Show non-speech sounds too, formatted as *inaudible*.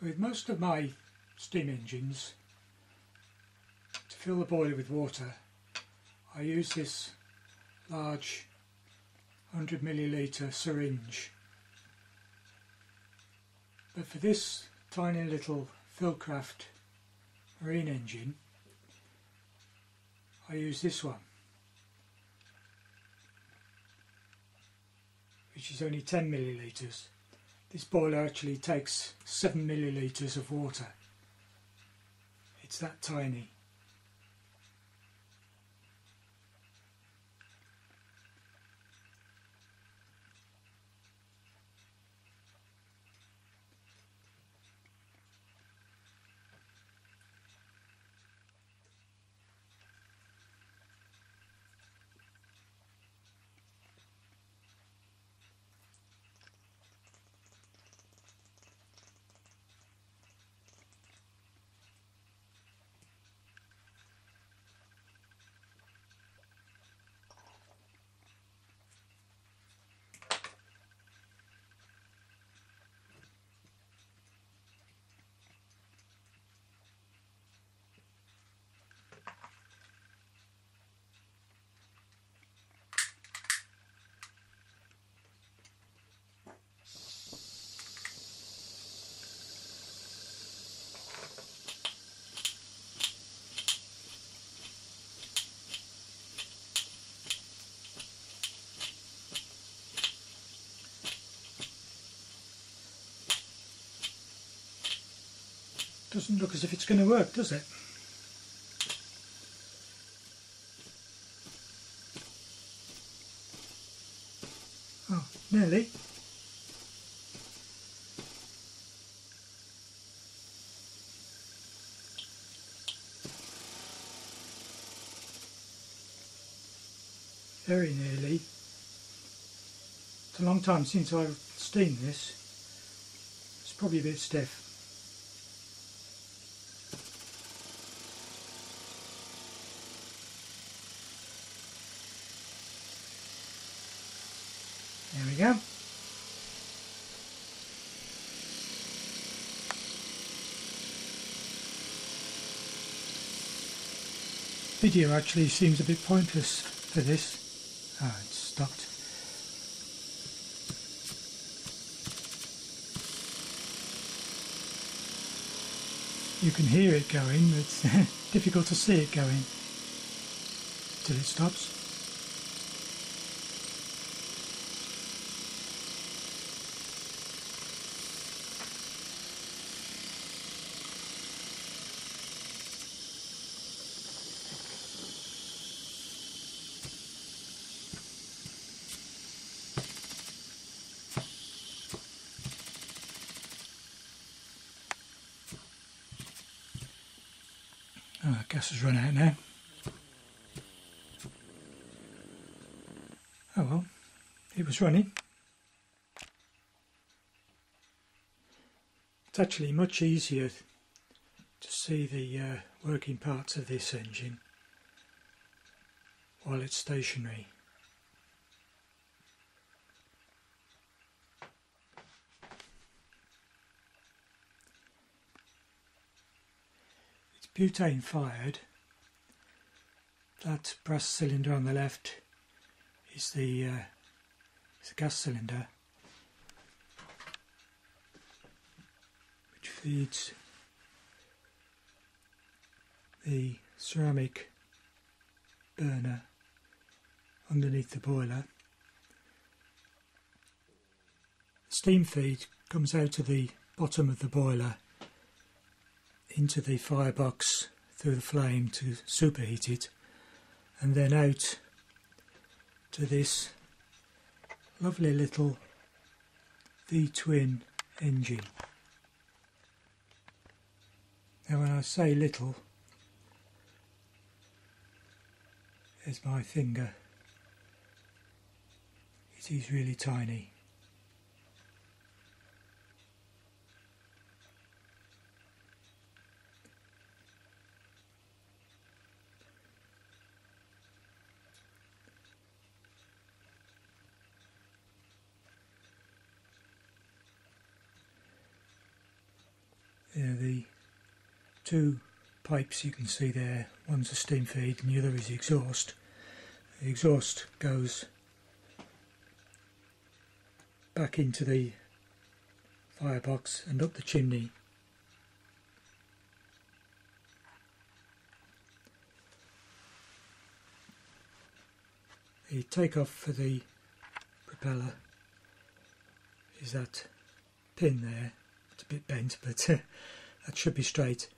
With most of my steam engines, to fill the boiler with water, I use this large 100 milliliter syringe. But for this tiny little Philcraft marine engine, I use this one, which is only 10 millilitres. This boiler actually takes 7 millilitres of water. It's that tiny. Doesn't look as if it's going to work, does it? Oh, nearly. Very nearly. It's a long time since I've steamed this. It's probably a bit stiff. There we go. Video actually seems a bit pointless for this. Ah, it's stopped. You can hear it going, but it's *laughs* difficult to see it going till it stops. Oh, gas has run out now. Oh well, it was running. It's actually much easier to see the uh, working parts of this engine while it's stationary. Butane fired. That brass cylinder on the left is the, uh, is the gas cylinder which feeds the ceramic burner underneath the boiler. Steam feed comes out of the bottom of the boiler into the firebox through the flame to superheat it and then out to this lovely little V-twin engine. Now when I say little, there's my finger. It is really tiny. Yeah, the two pipes you can see there, one's a steam feed and the other is the exhaust. The exhaust goes back into the firebox and up the chimney. The takeoff for the propeller is that pin there. It's a bit bent, but *laughs* that should be straight.